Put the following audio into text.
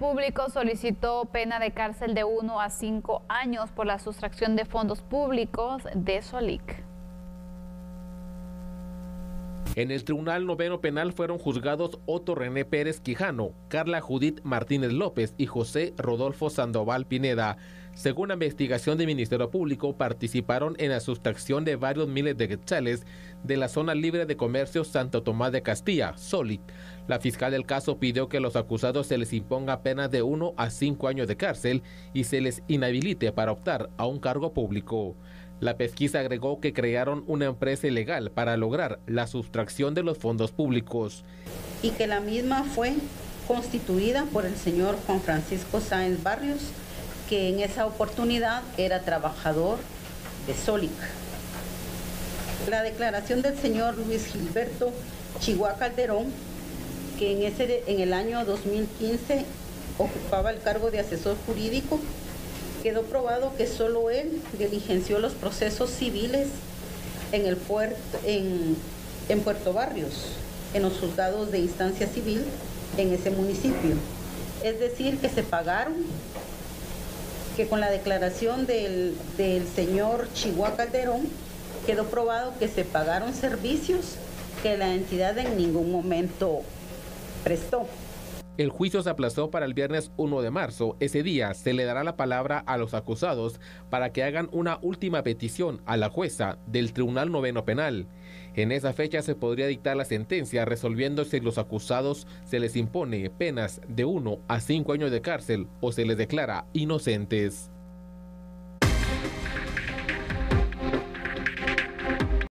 Público solicitó pena de cárcel de 1 a 5 años por la sustracción de fondos públicos de Solic. En el Tribunal Noveno Penal fueron juzgados Otto René Pérez Quijano, Carla Judith Martínez López y José Rodolfo Sandoval Pineda. Según la investigación del Ministerio Público, participaron en la sustracción de varios miles de quetzales de la zona libre de comercio Santo Tomás de Castilla, Solic. La fiscal del caso pidió que a los acusados se les imponga pena de 1 a 5 años de cárcel y se les inhabilite para optar a un cargo público. La pesquisa agregó que crearon una empresa ilegal para lograr la sustracción de los fondos públicos. Y que la misma fue constituida por el señor Juan Francisco Sáenz Barrios, que en esa oportunidad era trabajador de Solic. La declaración del señor Luis Gilberto Chihuahua Calderón, que en, ese, en el año 2015 ocupaba el cargo de asesor jurídico quedó probado que solo él diligenció los procesos civiles en, el puerto, en, en Puerto Barrios, en los juzgados de instancia civil en ese municipio. Es decir, que se pagaron, que con la declaración del, del señor Chihuahua Calderón quedó probado que se pagaron servicios que la entidad en ningún momento prestó. El juicio se aplazó para el viernes 1 de marzo. Ese día se le dará la palabra a los acusados para que hagan una última petición a la jueza del Tribunal Noveno Penal. En esa fecha se podría dictar la sentencia resolviendo si los acusados se les impone penas de 1 a 5 años de cárcel o se les declara inocentes.